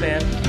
Man.